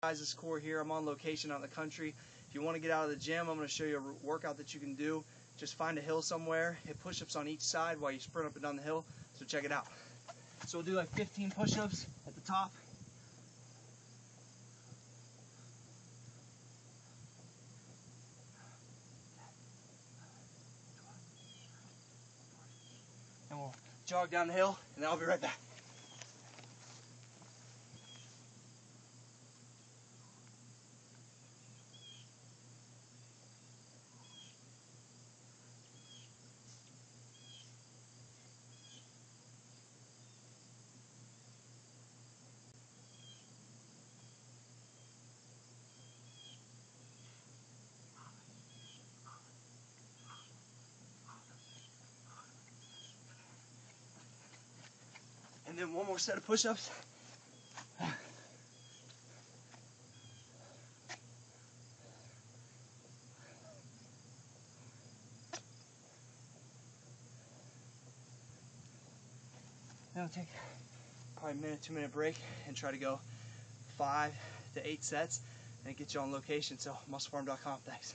Guys, this Cory here. I'm on location out in the country. If you want to get out of the gym, I'm going to show you a workout that you can do. Just find a hill somewhere, hit push-ups on each side while you sprint up and down the hill. So check it out. So we'll do like 15 push-ups at the top. And we'll jog down the hill, and then I'll be right back. Then one more set of push-ups. Then I'll take probably a minute, two minute break and try to go five to eight sets and get you on location. So musclepharm.com, thanks.